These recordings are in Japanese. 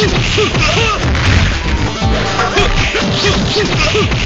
遊びは終わりだ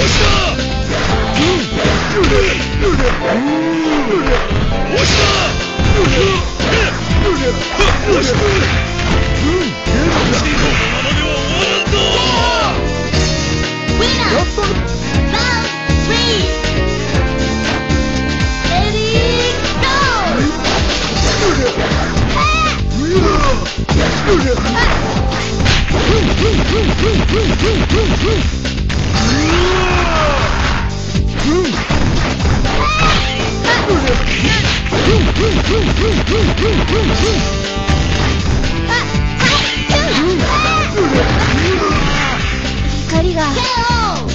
Winner! 光が KO!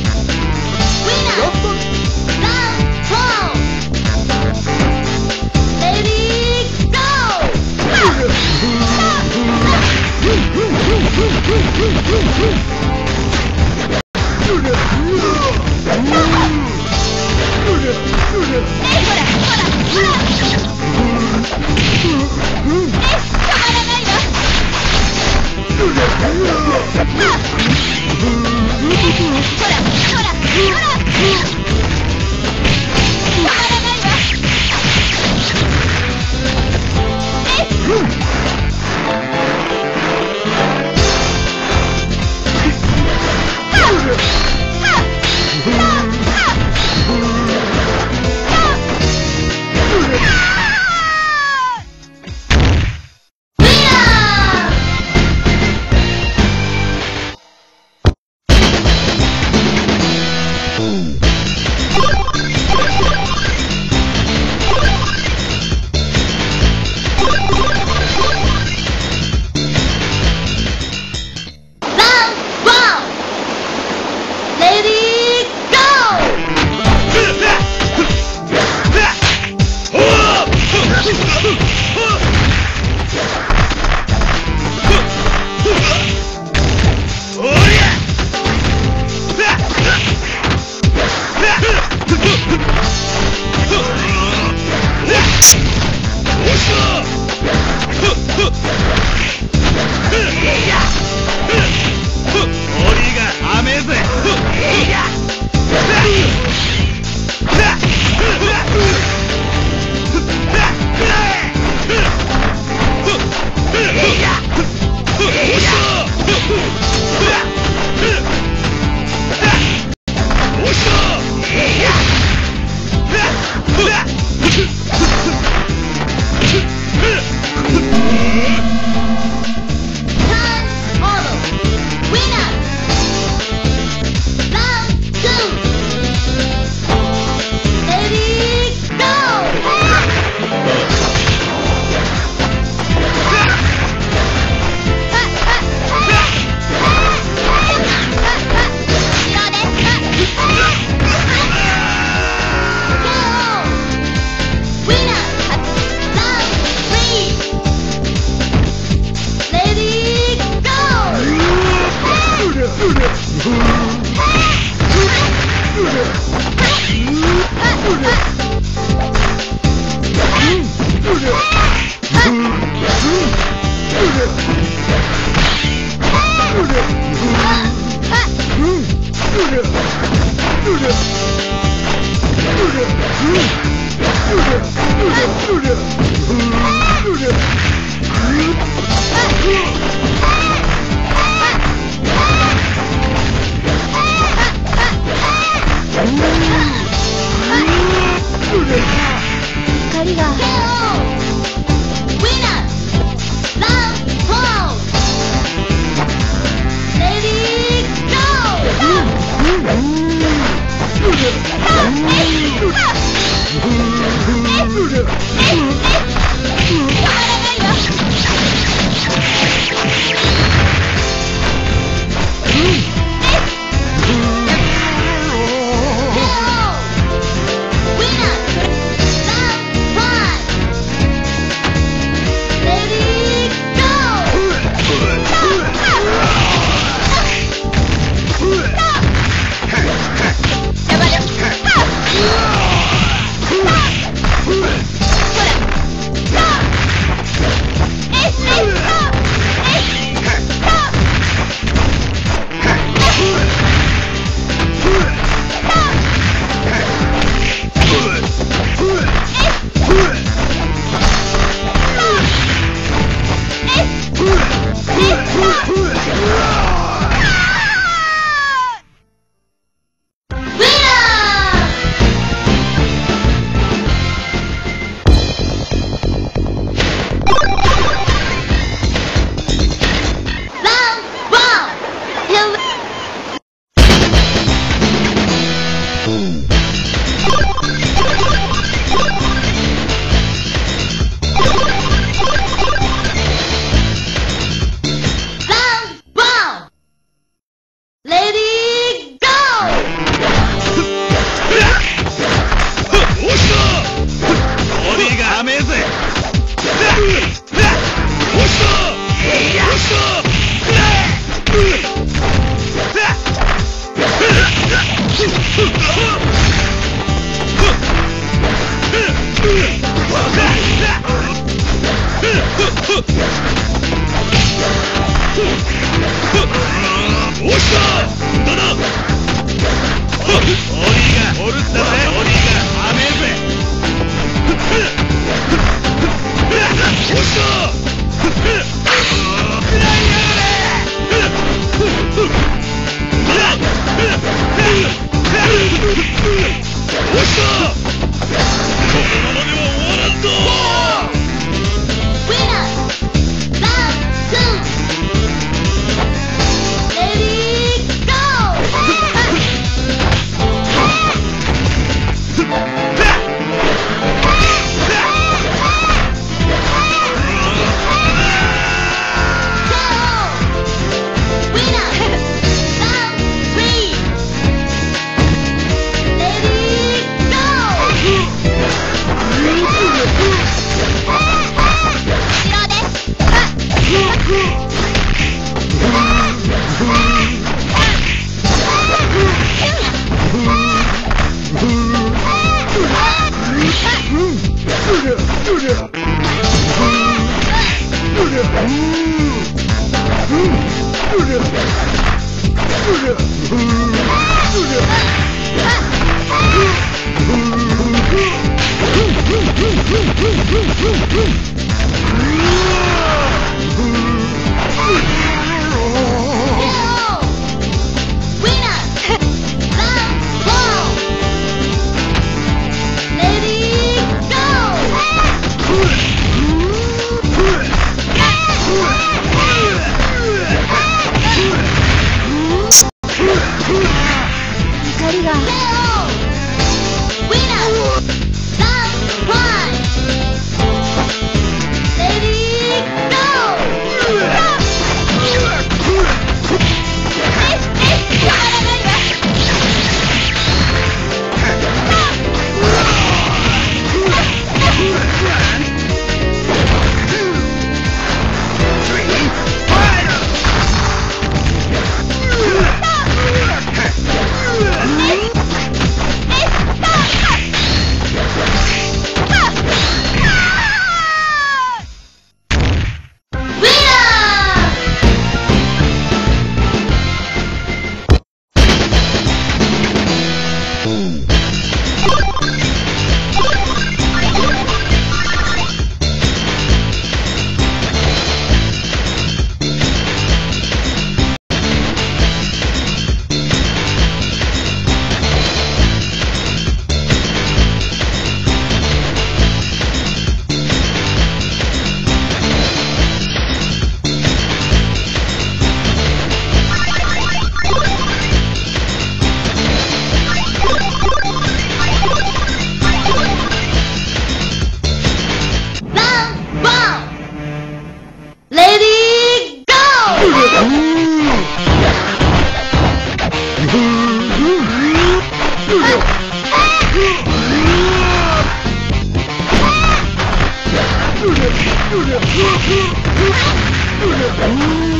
Yeah.